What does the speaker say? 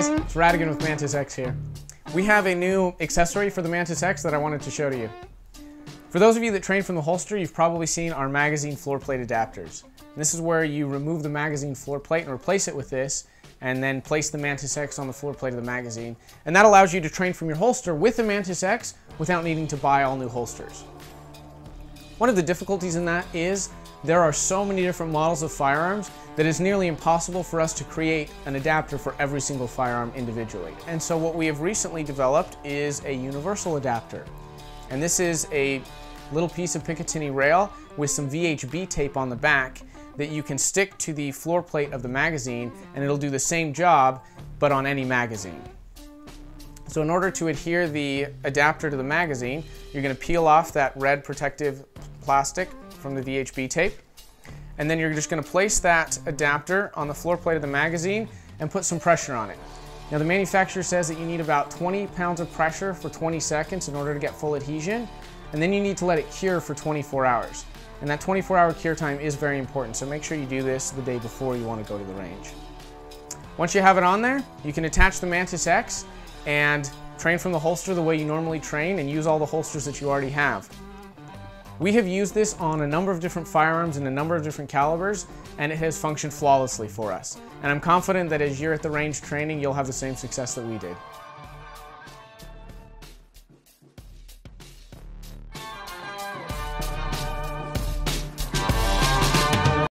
guys, it's Radigan with Mantis X here. We have a new accessory for the Mantis X that I wanted to show to you. For those of you that train from the holster, you've probably seen our magazine floor plate adapters. This is where you remove the magazine floor plate and replace it with this, and then place the Mantis X on the floor plate of the magazine. And that allows you to train from your holster with the Mantis X without needing to buy all new holsters. One of the difficulties in that is there are so many different models of firearms that it's nearly impossible for us to create an adapter for every single firearm individually. And so what we have recently developed is a universal adapter. And this is a little piece of Picatinny rail with some VHB tape on the back that you can stick to the floor plate of the magazine and it'll do the same job but on any magazine. So in order to adhere the adapter to the magazine, you're going to peel off that red protective plastic from the VHB tape. And then you're just gonna place that adapter on the floor plate of the magazine and put some pressure on it. Now the manufacturer says that you need about 20 pounds of pressure for 20 seconds in order to get full adhesion. And then you need to let it cure for 24 hours. And that 24 hour cure time is very important, so make sure you do this the day before you wanna go to the range. Once you have it on there, you can attach the Mantis X and train from the holster the way you normally train and use all the holsters that you already have. We have used this on a number of different firearms in a number of different calibers, and it has functioned flawlessly for us. And I'm confident that as you're at the range training, you'll have the same success that we did.